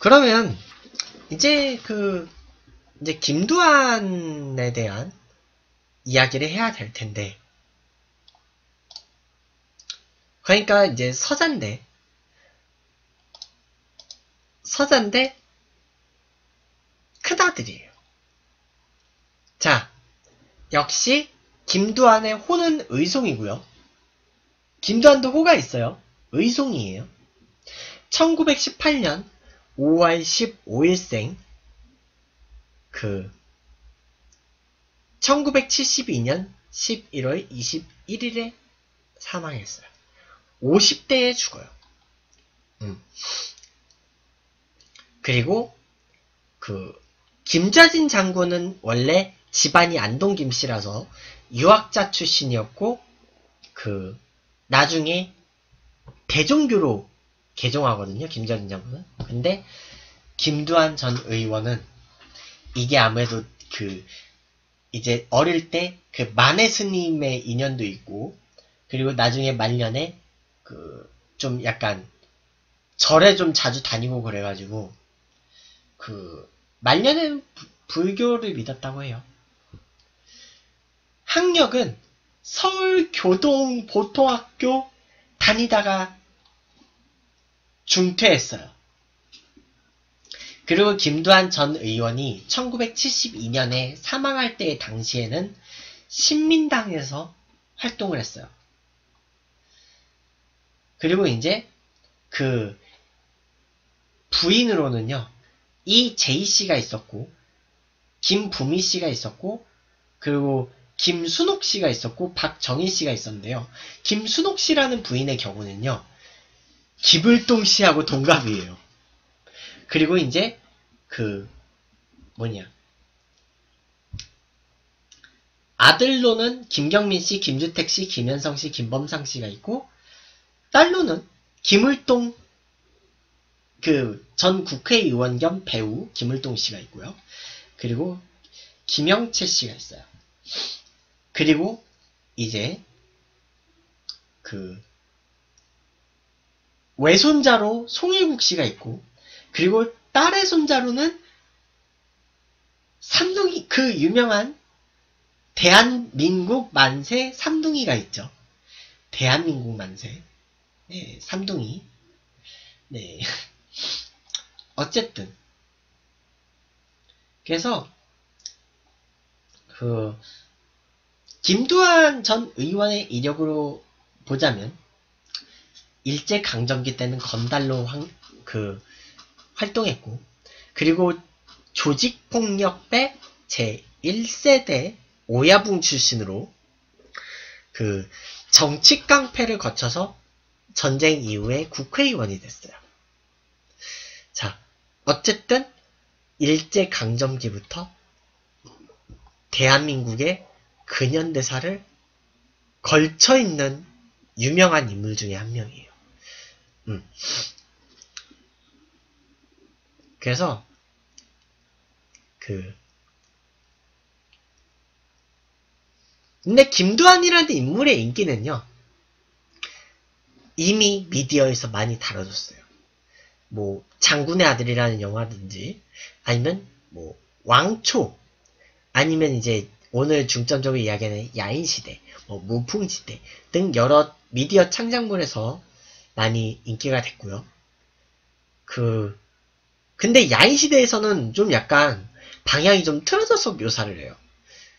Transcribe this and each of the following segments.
그러면 이제 그 이제 김두한에 대한 이야기를 해야 될 텐데 그러니까 이제 서자인데 서자인데 큰아들이에요. 자, 역시 김두한의 호는 의송이고요. 김두한도 호가 있어요. 의송이에요. 1918년 5월 15일생 그 1972년 11월 21일에 사망했어요. 50대에 죽어요. 음. 그리고 그 김좌진 장군은 원래 집안이 안동 김씨라서 유학자 출신이었고 그 나중에 대종교로 개종하거든요. 김좌진 장군은. 근데 김두한 전 의원은 이게 아무래도 그 이제 어릴 때 그 만해 스님의 인연도 있고 그리고 나중에 말년에 그 좀 약간 절에 좀 자주 다니고 그래가지고 그 말년엔 불교를 믿었다고 해요. 학력은 서울 교동 보통학교 다니다가 중퇴했어요. 그리고 김두한 전 의원이 1972년에 사망할 때 당시에는 신민당에서 활동을 했어요. 그리고 이제 그 부인으로는요, 이 제이 씨가 있었고, 김부미 씨가 있었고, 그리고 김순옥 씨가 있었고, 박정희 씨가 있었는데요. 김순옥 씨라는 부인의 경우는요, 기불동 씨하고 동갑이에요. 그리고 이제 그 뭐냐 아들로는 김경민 씨, 김주택 씨, 김현성 씨, 김범상 씨가 있고 딸로는 김을동 그 전 국회의원 겸 배우 김을동 씨가 있고요. 그리고 김영채 씨가 있어요. 그리고 이제 그 외손자로 송일국 씨가 있고 그리고 딸의 손자로는 삼둥이 그 유명한 대한민국 만세 삼둥이가 있죠. 대한민국 만세. 네, 삼둥이. 네. 어쨌든. 그래서, 그, 김두한 전 의원의 이력으로 보자면, 일제 강점기 때는 건달로 황, 그, 활동했고, 그리고 조직폭력배 제1세대 오야붕 출신으로 그 정치 깡패를 거쳐서 전쟁 이후에 국회의원이 됐어요. 자, 어쨌든 일제 강점기부터 대한민국의 근현대사를 걸쳐 있는 유명한 인물 중에 한 명이에요. 음. 그래서 그 근데 김두한이라는 인물의 인기는요 이미 미디어에서 많이 다뤄졌어요. 뭐 장군의 아들이라는 영화든지 아니면 뭐 왕초 아니면 이제 오늘 중점적으로 이야기하는 야인시대, 뭐 무풍지대 등 여러 미디어 창작물에서 많이 인기가 됐고요. 그 근데 야인 시대에서는 좀 약간 방향이 좀 틀어져서 묘사를 해요.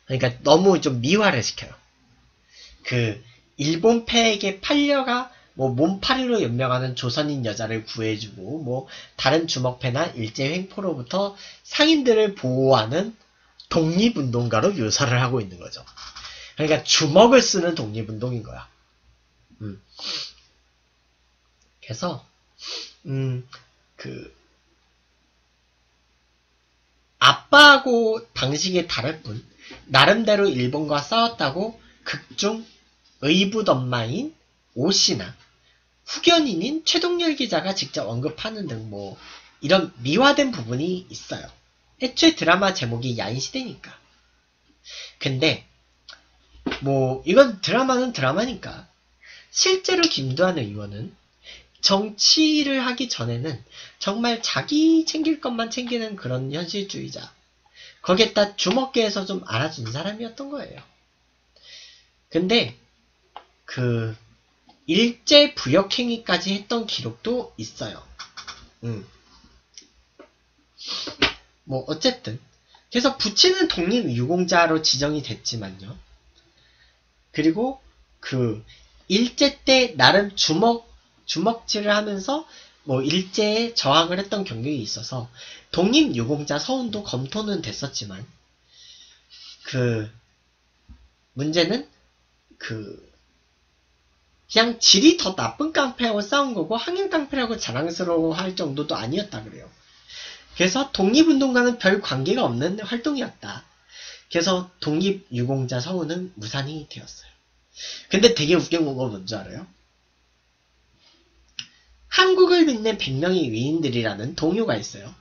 그러니까 너무 좀 미화를 시켜요. 그 일본 패에게 팔려가 뭐 몸파리로 연명하는 조선인 여자를 구해주고 뭐 다른 주먹패나 일제 횡포로부터 상인들을 보호하는 독립운동가로 묘사를 하고 있는 거죠. 그러니까 주먹을 쓰는 독립운동인 거야. 음. 그래서 음 그 아빠하고 방식이 다를 뿐 나름대로 일본과 싸웠다고 극중 의붓엄마인 오씨나 후견인인 최동열 기자가 직접 언급하는 등 뭐 이런 미화된 부분이 있어요. 애초에 드라마 제목이 야인시대니까. 근데 뭐 이건 드라마는 드라마니까 실제로 김두한 의원은 정치를 하기 전에는 정말 자기 챙길 것만 챙기는 그런 현실주의자. 거기에다 주먹계에서 좀 알아준 사람이었던 거예요. 근데 그 일제 부역행위까지 했던 기록도 있어요. 음. 뭐 어쨌든 그래서 부친은 독립유공자로 지정이 됐지만요. 그리고 그 일제 때 나름 주먹 주먹질을 하면서 뭐 일제에 저항을 했던 경력이 있어서 독립 유공자 서운도 검토는 됐었지만 그 문제는 그 그냥 질이 더 나쁜 깡패하고 싸운 거고 항일 깡패라고 자랑스러워할 정도도 아니었다 그래요. 그래서 독립운동과는 별 관계가 없는 활동이었다. 그래서 독립유공자 서운은 무산이 되었어요. 근데 되게 웃긴 건 뭔지 알아요? 한국을 빛낸 100명의 위인들이라는 동요가 있어요.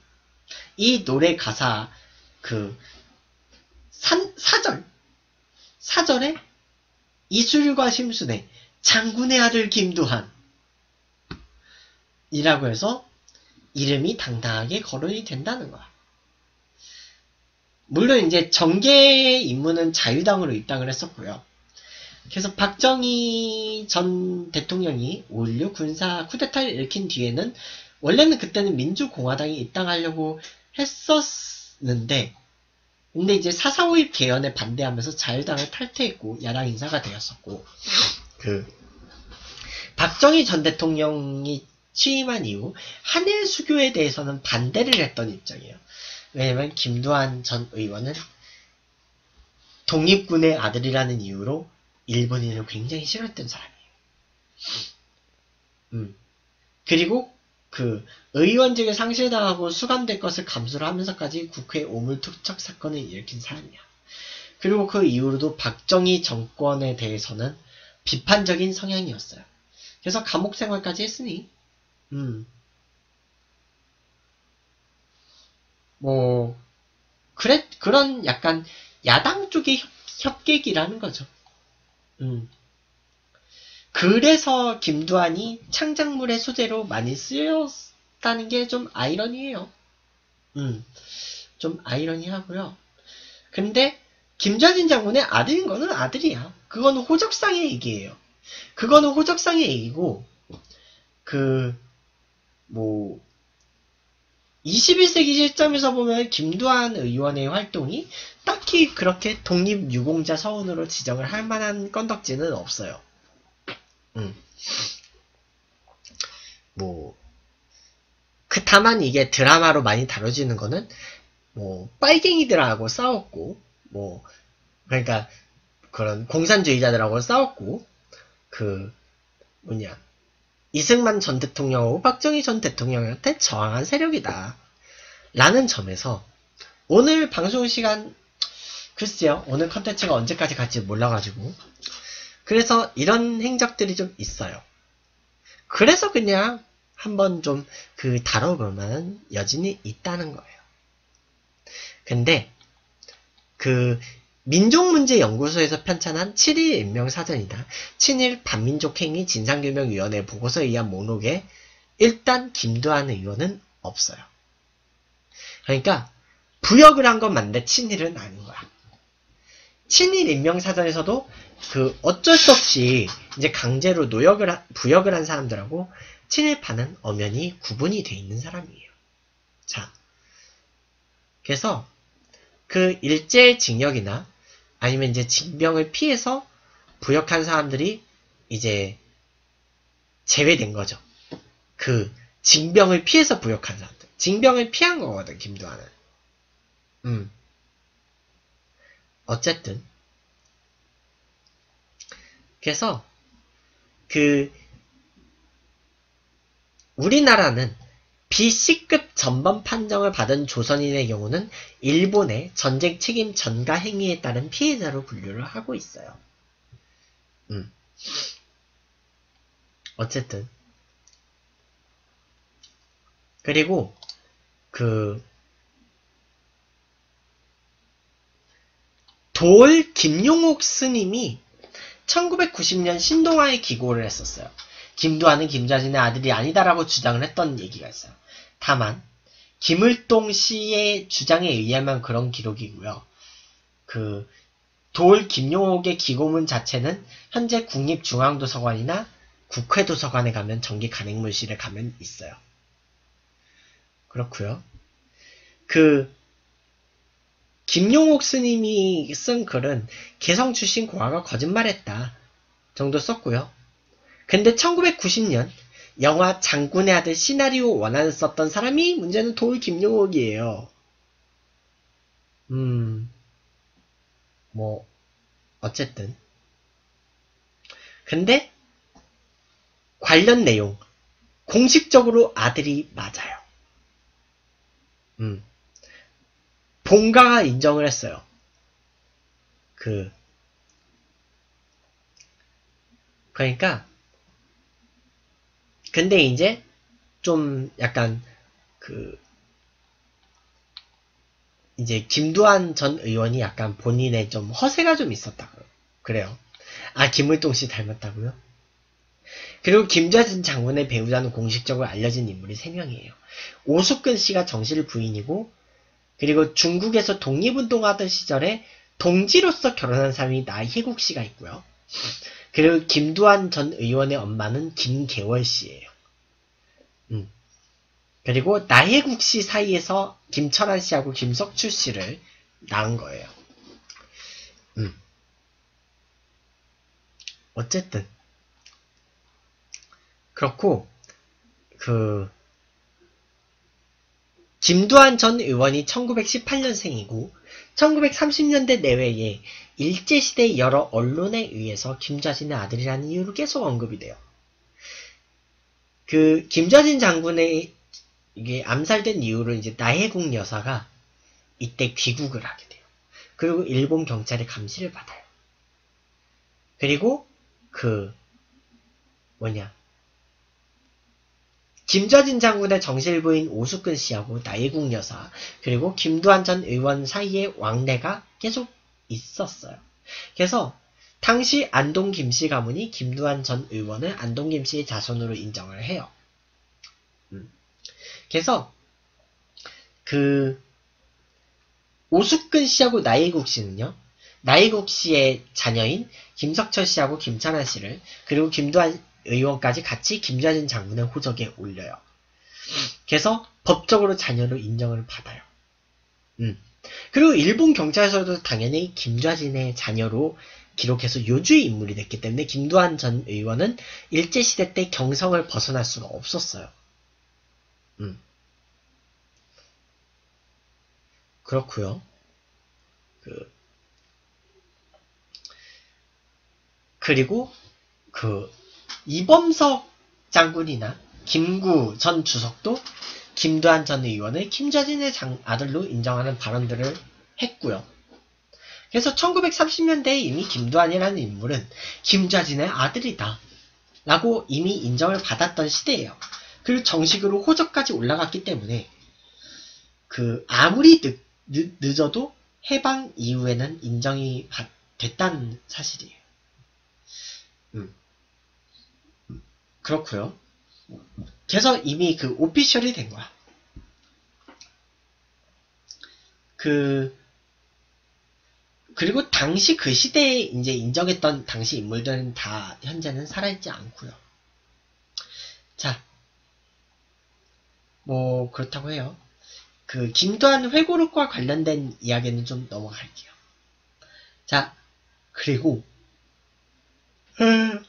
이 노래 가사 그 산, 사절 사절에 이술과 심순의 장군의 아들 김두한 이라고 해서 이름이 당당하게 거론이 된다는 거야. 물론 이제 정계의 임무는 자유당으로 입당을 했었고요. 그래서 박정희 전 대통령이 5.16 군사 쿠데타를 일으킨 뒤에는 원래는 그때는 민주공화당이 입당하려고 했었는데 근데 이제 4.4.5입 개헌에 반대하면서 자유당을 탈퇴했고 야당 인사가 되었었고 그 박정희 전 대통령이 취임한 이후 한일 수교에 대해서는 반대를 했던 입장이에요. 왜냐면 김두한 전 의원은 독립군의 아들이라는 이유로 일본인을 굉장히 싫어했던 사람이에요. 음. 그리고 그 의원직을 상실당하고 수감될 것을 감수를 하면서까지 국회 오물투척 사건을 일으킨 사람이야. 그리고 그 이후로도 박정희 정권에 대해서는 비판적인 성향이었어요. 그래서 감옥 생활까지 했으니, 음. 뭐, 그래, 그런 약간 야당 쪽의 협, 협객이라는 거죠. 음. 그래서 김두한이 창작물의 소재로 많이 쓰였다는 게 좀 아이러니해요. 음, 좀 아이러니하고요. 근데 김좌진 장군의 아들인 거는 아들이야. 그거는 호적상의 얘기예요. 그거는 호적상의 얘기고 그 뭐 21세기 시점에서 보면 김두한 의원의 활동이 딱히 그렇게 독립유공자 서원으로 지정을 할 만한 건덕지는 없어요. 음. 뭐, 그, 다만 이게 드라마로 많이 다뤄지는 거는, 뭐, 빨갱이들하고 싸웠고, 뭐, 그러니까, 그런 공산주의자들하고 싸웠고, 그, 뭐냐, 이승만 전 대통령하고 박정희 전 대통령한테 저항한 세력이다. 라는 점에서, 오늘 방송 시간 글쎄요. 오늘 컨텐츠가 언제까지 갈지 몰라가지고. 그래서 이런 행적들이 좀 있어요. 그래서 그냥 한번 좀그 만한 여진이 있다는 거예요. 근데 그 민족문제연구소에서 편찬한 7일 인명사전이다. 친일 반민족행위 진상규명위원회 보고서에 의한 목록에 일단 김두한 의원은 없어요. 그러니까 부역을 한 건 맞는데 친일은 아닌 거야. 친일 인명사전에서도 그 어쩔 수 없이 이제 강제로 노역을 하, 부역을 한 사람들하고 친일파는 엄연히 구분이 돼 있는 사람이에요. 자, 그래서 그 일제 징역이나 아니면 이제 징병을 피해서 부역한 사람들이 이제 제외된 거죠. 그 징병을 피해서 부역한 사람들. 징병을 피한 거거든, 김두한은. 음. 어쨌든 그래서 그 우리나라는 BC급 전범 판정을 받은 조선인의 경우는 일본의 전쟁 책임 전가 행위에 따른 피해자로 분류를 하고 있어요. 음. 어쨌든 그리고 그 돌 김용옥 스님이 1990년 신동아에 기고를 했었어요. 김두한은 김좌진의 아들이 아니다라고 주장을 했던 얘기가 있어요. 다만 김을동 씨의 주장에 의하면 그런 기록이고요. 그돌 김용옥의 기고문 자체는 현재 국립중앙도서관이나 국회도서관에 가면 정기 간행물실에 가면 있어요. 그렇고요. 그 김용옥 스님이 쓴 글은 개성 출신 고아가 거짓말했다 정도 썼고요. 근데 1990년 영화 장군의 아들 시나리오 원안을 썼던 사람이 문제는 돌 김용옥이에요. 음, 뭐, 어쨌든. 근데, 관련 내용, 공식적으로 아들이 맞아요. 음. 본가가 인정을 했어요. 그, 그러니까, 근데 이제 좀 약간 그 이제 김두한 전 의원이 약간 본인의 좀 허세가 좀 있었다고 그래요. 아 김을동 씨 닮았다고요? 그리고 김좌진 장군의 배우자는 공식적으로 알려진 인물이 3명이에요. 오숙근 씨가 정실 부인이고 그리고 중국에서 독립운동하던 시절에 동지로서 결혼한 사람이 나혜국 씨가 있고요. 그리고 김두한 전 의원의 엄마는 김계월 씨예요. 음. 그리고 나혜국 씨 사이에서 김철환 씨하고 김석출 씨를 낳은 거예요. 음. 어쨌든 그렇고 그 김두한 전 의원이 1918년생이고 1930년대 내외에 일제시대 여러 언론에 의해서 김좌진의 아들이라는 이유로 계속 언급이 돼요. 그 김좌진 장군의 이게 암살된 이유로 이제 나혜국 여사가 이때 귀국을 하게 돼요. 그리고 일본 경찰의 감시를 받아요. 그리고 그 뭐냐 김좌진 장군의 정실부인 오숙근 씨하고 나혜국 여사 그리고 김두한 전 의원 사이에 왕래가 계속 있었어요. 그래서 당시 안동 김씨 가문이 김두한 전 의원을 안동 김씨의 자손으로 인정을 해요. 음. 그래서 그 오숙근 씨하고 나혜국 씨는요. 나혜국 씨의 자녀인 김석철 씨하고 김찬환 씨를 그리고 김두한 의원까지 같이 김좌진 장군의 호적에 올려요. 그래서 법적으로 자녀로 인정을 받아요. 음. 그리고 일본 경찰서도 당연히 김좌진의 자녀로 기록해서 요주의 인물이 됐기 때문에 김두한 전 의원은 일제시대 때 경성을 벗어날 수가 없었어요. 음. 그렇고요. 그 그리고 그 이범석 장군이나 김구 전 주석도 김두한 전 의원을 김좌진의 아들로 인정하는 발언들을 했고요. 그래서 1930년대에 이미 김두한이라는 인물은 김좌진의 아들이다. 라고 이미 인정을 받았던 시대예요. 그리고 정식으로 호적까지 올라갔기 때문에 그 아무리 늦, 늦, 늦어도 해방 이후에는 인정이 됐다는 사실이에요. 그렇고요. 그래서 이미 그 오피셜이 된 거야. 그 그리고 당시 그 시대에 이제 인정했던 당시 인물들은 다 현재는 살아있지 않고요. 자, 뭐 그렇다고 해요. 그 김도한 회고록과 관련된 이야기는 좀 넘어갈게요. 자, 그리고 음,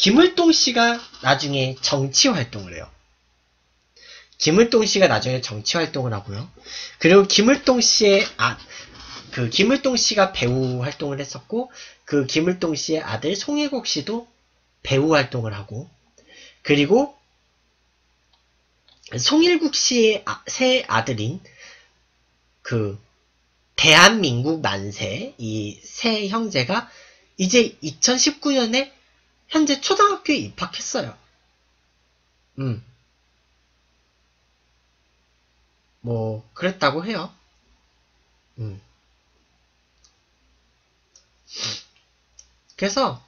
김을동 씨가 나중에 정치 활동을 해요. 김을동 씨가 나중에 정치 활동을 하고요. 그리고 김을동 씨의 아, 그 김을동 씨가 배우 활동을 했었고 그 김을동 씨의 아들 송혜국 씨도 배우 활동을 하고 그리고 송일국 씨의 아, 새 아들인 그 대한민국 만세 이 새 형제가 이제 2019년에 현재 초등학교에 입학했어요. 음. 뭐, 그랬다고 해요. 음. 그래서,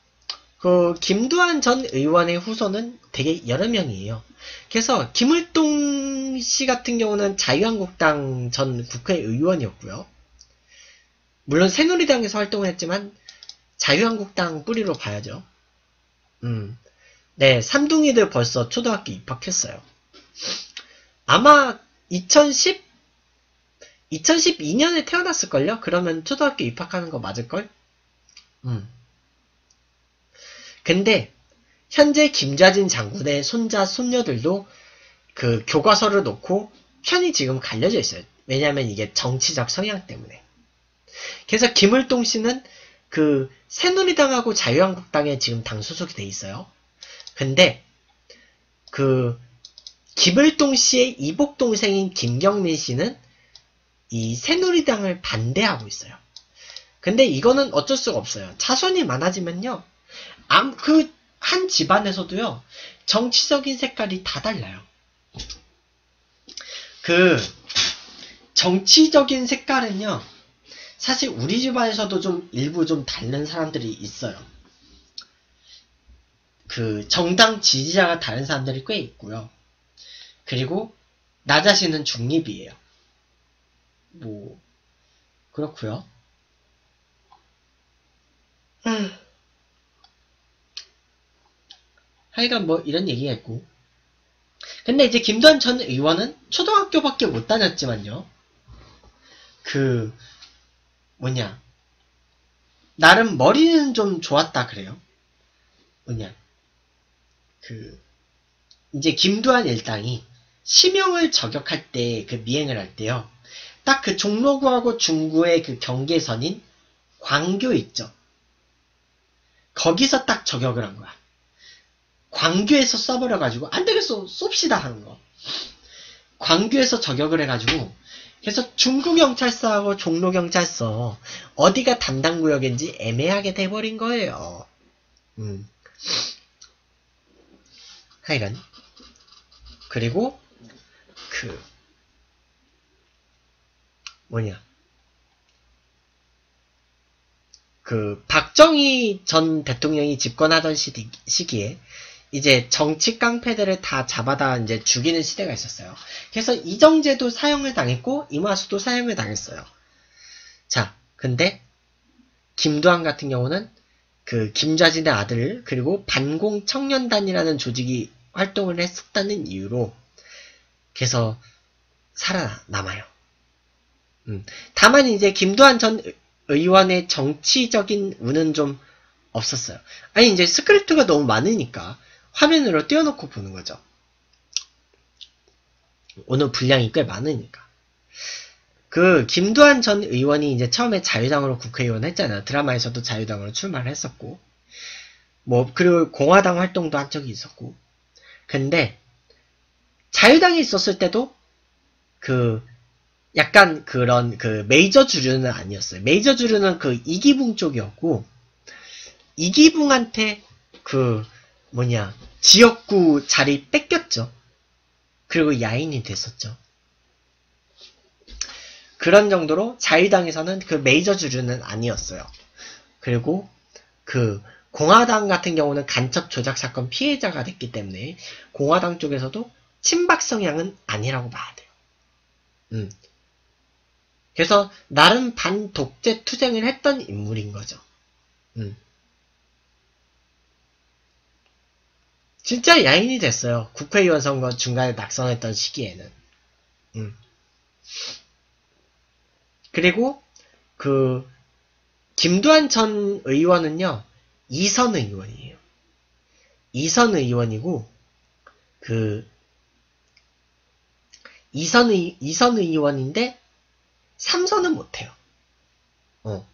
그 김두한 전 의원의 후손은 되게 여러 명이에요. 그래서 김을동 씨 같은 경우는 자유한국당 전 국회의원이었고요. 물론 새누리당에서 활동을 했지만 자유한국당 뿌리로 봐야죠. 음. 네, 삼둥이들 벌써 초등학교 입학했어요. 아마 2010 2012년에 태어났을걸요? 그러면 초등학교 입학하는 거 맞을걸? 음. 근데 현재 김좌진 장군의 손자 손녀들도 그 교과서를 놓고 편이 지금 갈려져 있어요. 왜냐하면 이게 정치적 성향 때문에. 그래서 김을동 씨는 그 새누리당하고 자유한국당에 지금 당 소속이 돼 있어요. 근데 그 김을동 씨의 이복 동생인 김경민 씨는 이 새누리당을 반대하고 있어요. 근데 이거는 어쩔 수가 없어요. 자손이 많아지면요. 그 한 집안에서도요. 정치적인 색깔이 다 달라요. 그 정치적인 색깔은요. 사실 우리 집안에서도 좀 일부 좀 다른 사람들이 있어요. 그 정당 지지자가 다른 사람들이 꽤 있고요. 그리고 나 자신은 중립이에요. 뭐 그렇고요. 음. 하여간 뭐 이런 얘기가 있고. 근데 이제 김도한 전 의원은 초등학교밖에 못 다녔지만요. 그 뭐냐 나름 머리는 좀 좋았다 그래요. 뭐냐 그 이제 김두한 일당이 시명을 저격할 때 그 미행을 할 때요. 딱 그 종로구하고 중구의 그 경계선인 광교 있죠. 거기서 딱 저격을 한 거야. 광교에서 써버려가지고 안 되겠어 쏩시다 하는 거. 광교에서 저격을 해가지고 그래서 중구경찰서하고 종로경찰서 어디가 담당 구역인지 애매하게 돼버린 거예요. 음. 하여간 그리고 그 뭐냐 그 박정희 전 대통령이 집권하던 시기, 시기에 이제 정치 깡패들을 다 잡아다 이제 죽이는 시대가 있었어요. 그래서 이정재도 사형을 당했고 이마수도 사형을 당했어요. 자, 근데 김두한 같은 경우는 그 김좌진의 아들 그리고 반공 청년단이라는 조직이 활동을 했었다는 이유로 그래서 살아남아요. 음. 다만 이제 김두한 전 의원의 정치적인 운은 좀 없었어요. 아니 이제 스크립트가 너무 많으니까 화면으로 띄워놓고 보는 거죠. 오늘 분량이 꽤 많으니까. 그 김두한 전 의원이 이제 처음에 자유당으로 국회의원 했잖아요. 드라마에서도 자유당으로 출마를 했었고. 뭐 그리고 공화당 활동도 한 적이 있었고. 근데 자유당이 있었을 때도 그 약간 그런 그 메이저 주류는 아니었어요. 메이저 주류는 그 이기붕 쪽이었고 이기붕한테 그 뭐냐 지역구 자리 뺏겼죠. 그리고 야인이 됐었죠. 그런 정도로 자유당에서는 그 메이저 주류는 아니었어요. 그리고 그 공화당 같은 경우는 간첩 조작 사건 피해자가 됐기 때문에 공화당 쪽에서도 친박 성향은 아니라고 봐야 돼요. 음. 그래서 나름 반독재 투쟁을 했던 인물인 거죠. 음. 진짜 야인이 됐어요. 국회의원 선거 중간에 낙선했던 시기에는. 음. 그리고 그 김두한 전 의원은요. 이선 의원이에요. 이선 의원이고 그 이선 의, 이선 의원인데 삼선은 못해요. 어.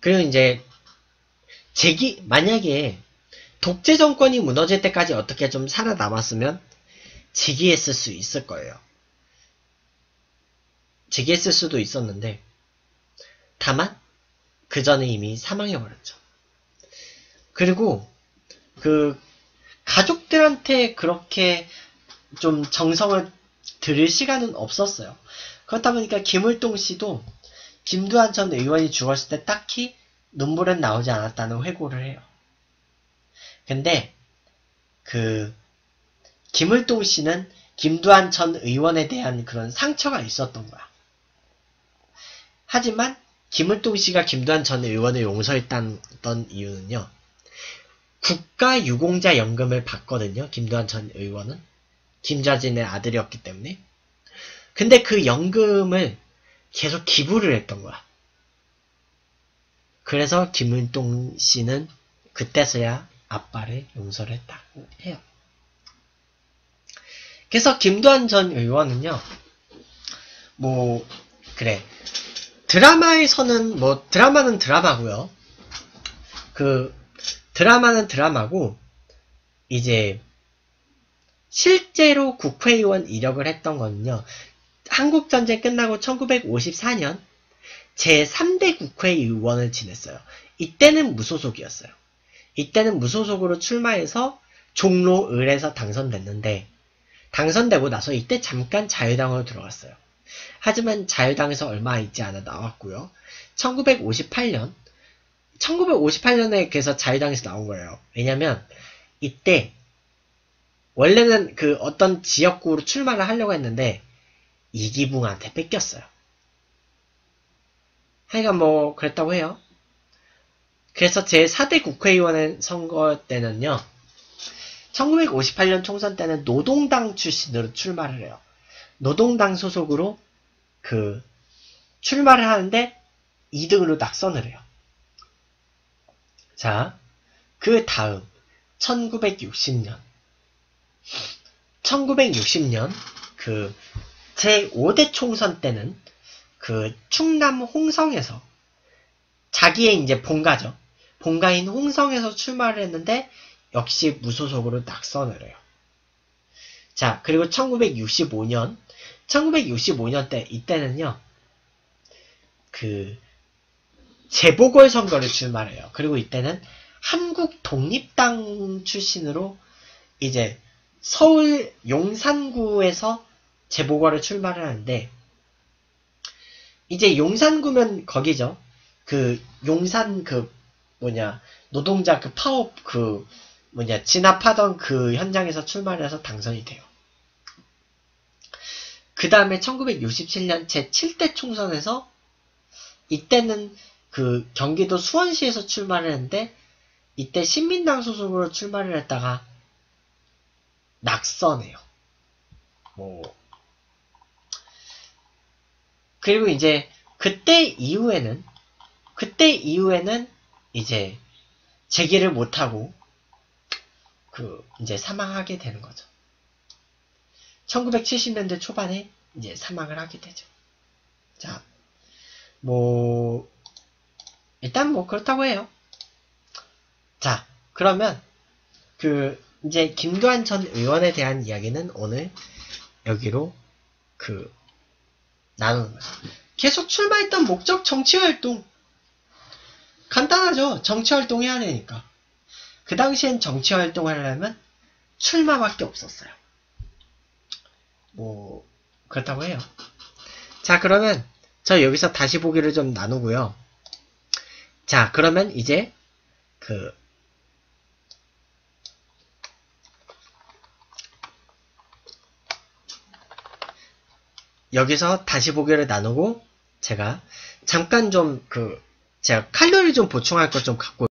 그리고 이제 제기 만약에 독재 정권이 무너질 때까지 어떻게 좀 살아남았으면 즉위했을 수 있을 거예요. 즉위했을 수도 있었는데 다만 그 전에 이미 사망해버렸죠. 그리고 그 가족들한테 그렇게 좀 정성을 들일 시간은 없었어요. 그렇다 보니까 김을동 씨도 김두한 전 의원이 죽었을 때 딱히 눈물은 나오지 않았다는 회고를 해요. 근데 그 김을동 씨는 김두한 전 의원에 대한 그런 상처가 있었던 거야. 하지만 김을동 씨가 김두한 전 의원을 용서했던 이유는요. 국가 유공자 연금을 받거든요. 김두한 전 의원은. 김좌진의 아들이었기 때문에. 근데 그 연금을 계속 기부를 했던 거야. 그래서 김을동 씨는 그때서야 아빠를 용서를 했다고 해요. 그래서 김두한 전 의원은요, 뭐, 그래. 드라마에서는, 뭐, 드라마는 드라마고요 그, 드라마는 드라마고, 이제, 실제로 국회의원 이력을 했던 거는요, 한국전쟁 끝나고 1954년 제3대 국회의원을 지냈어요. 이때는 무소속이었어요. 이때는 무소속으로 출마해서 종로 을에서 당선됐는데 당선되고 나서 이때 잠깐 자유당으로 들어갔어요. 하지만 자유당에서 얼마 있지 않아 나왔고요. 1958년 1958년에 그래서 자유당에서 나온 거예요. 왜냐면 이때 원래는 그 어떤 지역구로 출마를 하려고 했는데 이기붕한테 뺏겼어요. 하여간 뭐 그랬다고 해요. 그래서 제4대 국회의원 선거 때는요. 1958년 총선 때는 노동당 출신으로 출마를 해요. 노동당 소속으로 그 출마를 하는데 2등으로 낙선을 해요. 자, 그 다음 1960년 1960년 그 제5대 총선 때는 그 충남 홍성에서 자기의 이제 본가죠. 본가인 홍성에서 출마를 했는데 역시 무소속으로 낙선을 해요. 자, 그리고 1965년, 1965년 때, 이때는요, 그, 재보궐선거를 출마를 해요. 그리고 이때는 한국 독립당 출신으로 이제 서울 용산구에서 재보궐을 출마를 하는데, 이제 용산구면 거기죠. 그 용산 그 뭐냐 노동자 그 파업 그 뭐냐 진압하던 그 현장에서 출마해서 당선이 돼요. 그 다음에 1967년 제 7대 총선에서 이때는 그 경기도 수원시에서 출마를 했는데 이때 신민당 소속으로 출마를 했다가 낙선해요. 뭐 그리고 이제 그때 이후에는 그때 이후에는 이제 재기를 못하고 그 이제 사망하게 되는 거죠. 1970년대 초반에 이제 사망을 하게 되죠. 자, 뭐 일단 뭐 그렇다고 해요. 자, 그러면 그 이제 김도한 전 의원에 대한 이야기는 오늘 여기로 그 나누는 거죠. 계속 출마했던 목적 정치활동. 간단하죠. 정치활동 해야 되니까. 그 당시엔 정치활동을 하려면 출마밖에 없었어요. 뭐 그렇다고 해요. 자 그러면 저 여기서 다시 보기를 좀 나누고요. 자 그러면 이제 그 여기서 다시 보기를 나누고 제가 잠깐 좀 그 제가 칼로리 좀 보충할 것 좀 갖고